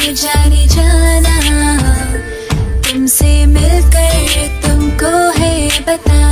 जाने जाना। तुमसे मिलकर तुमको है बता